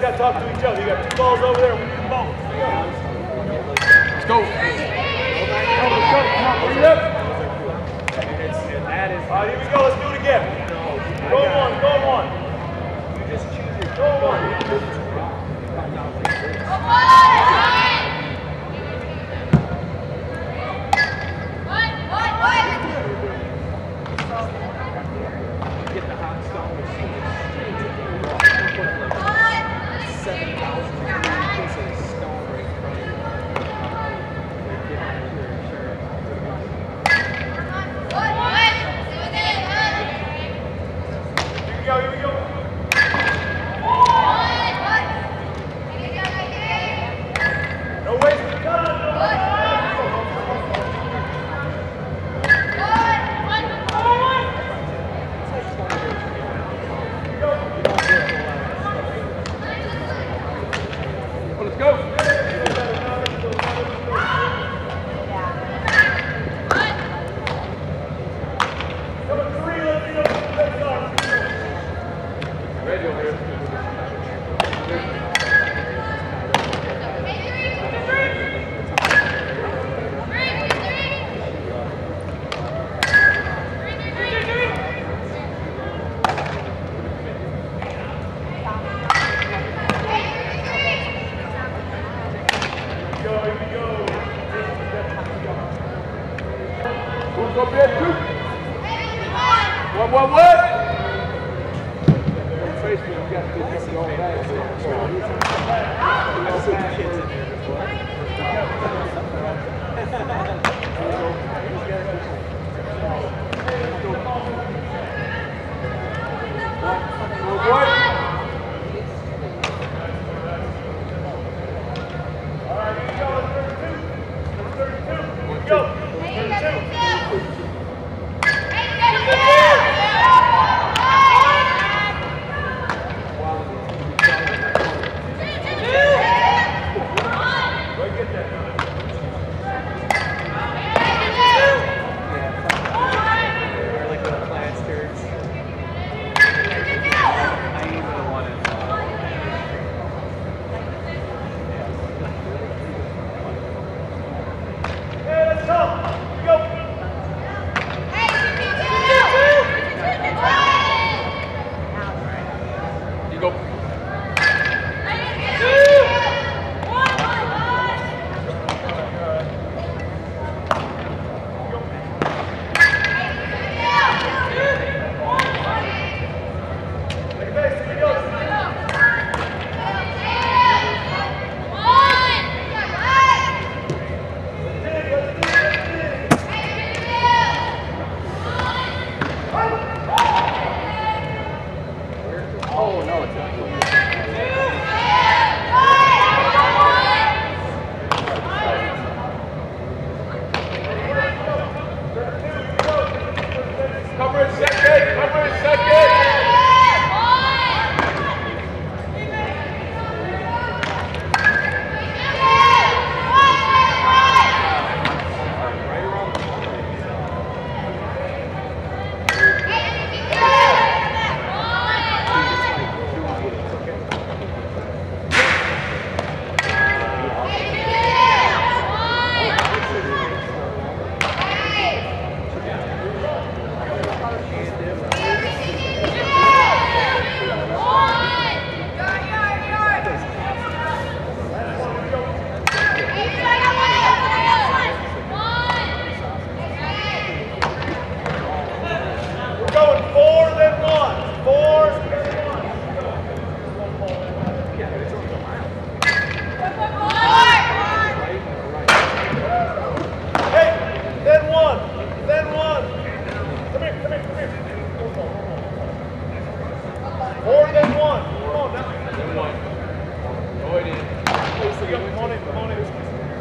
guys got to talk to each other. You got two balls over there. We need them both. Let's go. All right, here we go. Let's do it again. Go one, go one. You just choose it. Go one. Go one. Boa, boa, boa! go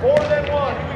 More than one.